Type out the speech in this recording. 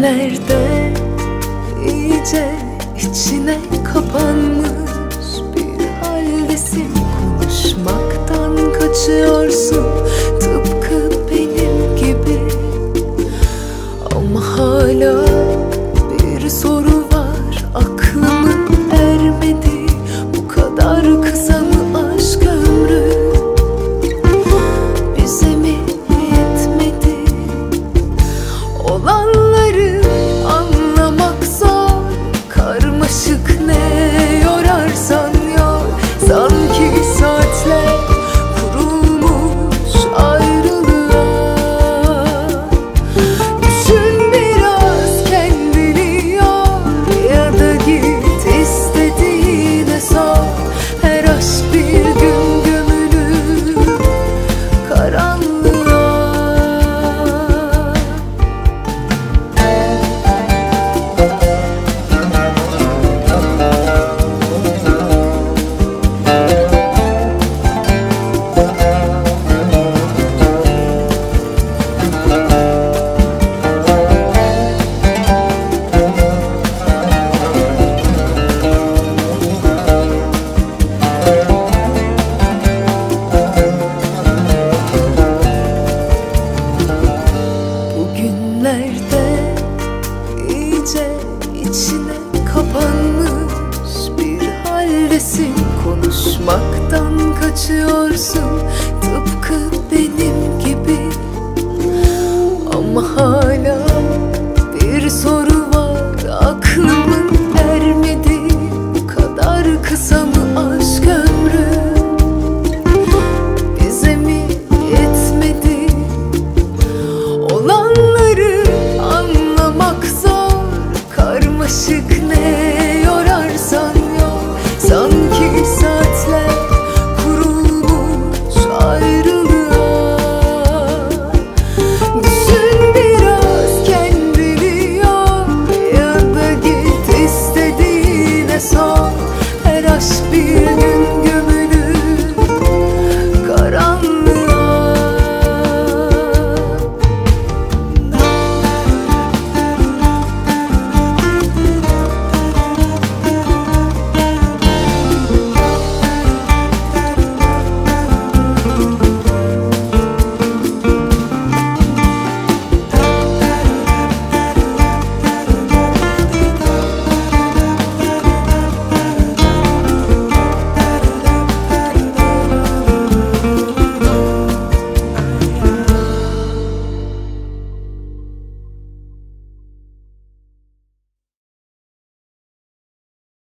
Günlerde iyice içine kapanmış. içine kapanmış bir haldesin. Konuşmaktan kaçıyorsun. Tıpkı benim